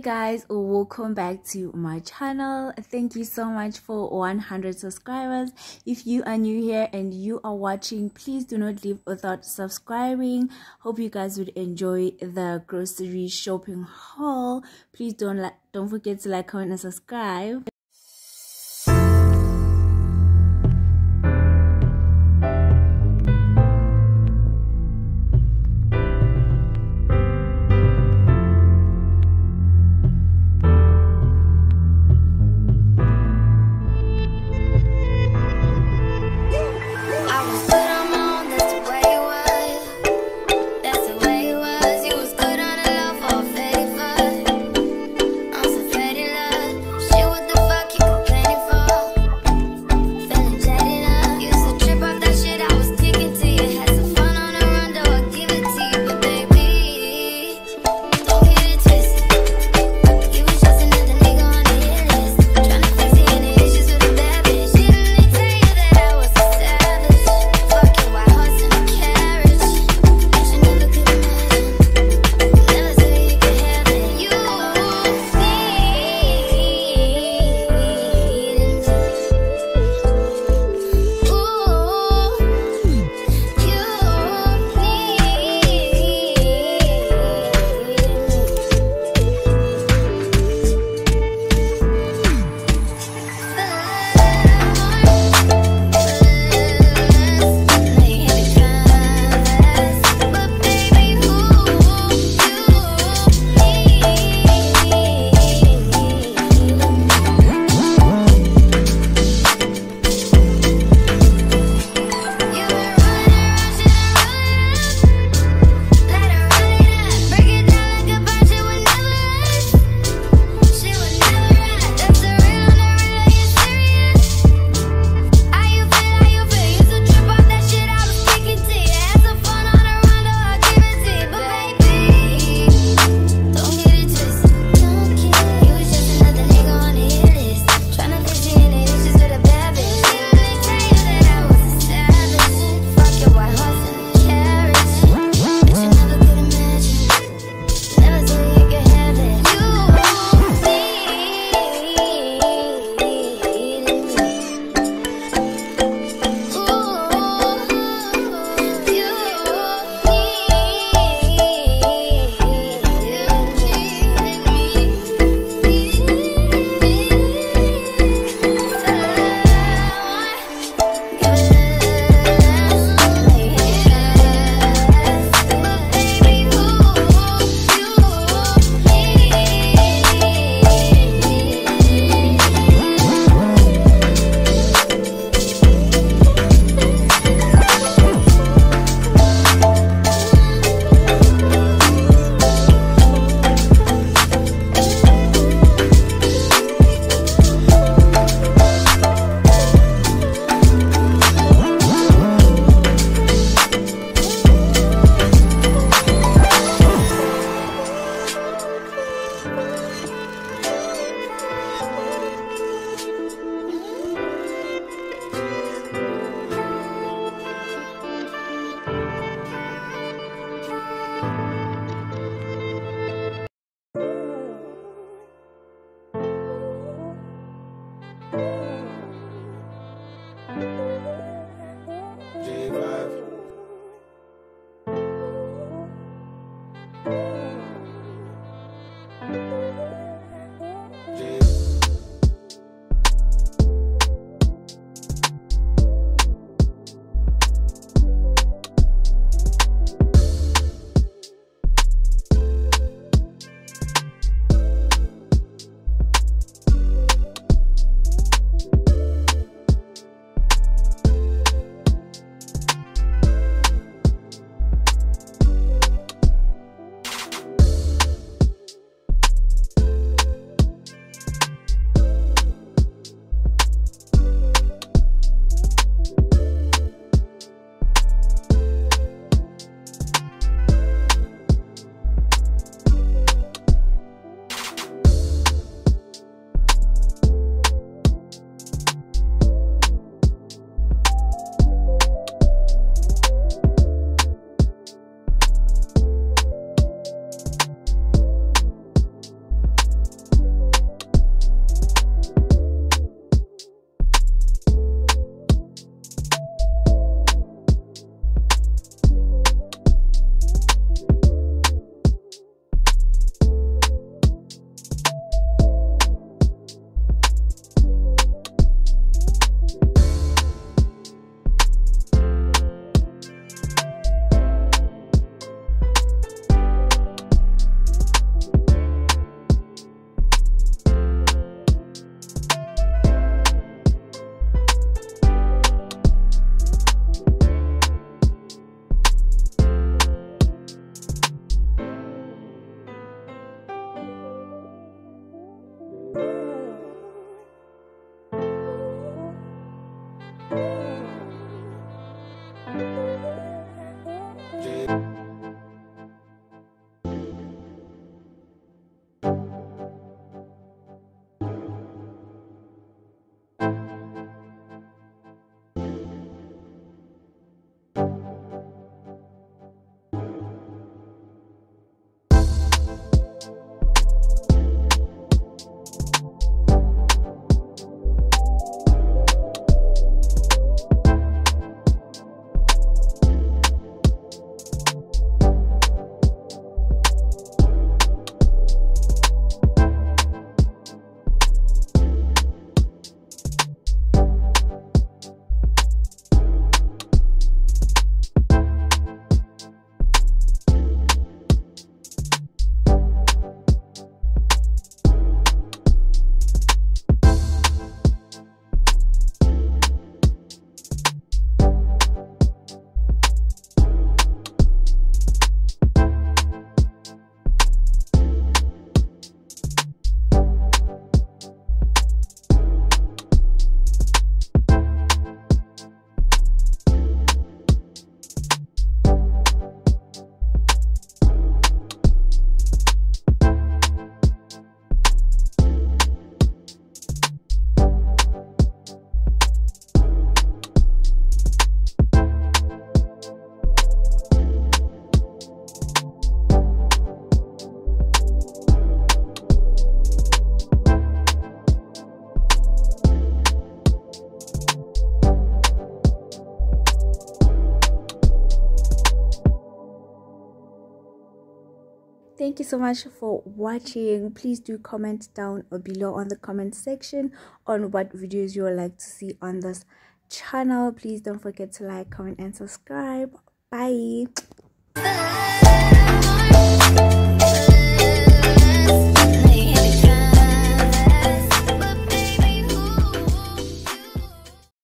guys welcome back to my channel. Thank you so much for 100 subscribers. If you are new here and you are watching please do not leave without subscribing. Hope you guys would enjoy the grocery shopping haul. Please don't like don't forget to like comment and subscribe thank you so much for watching. Please do comment down below on the comment section on what videos you would like to see on this channel. Please don't forget to like comment and subscribe. Bye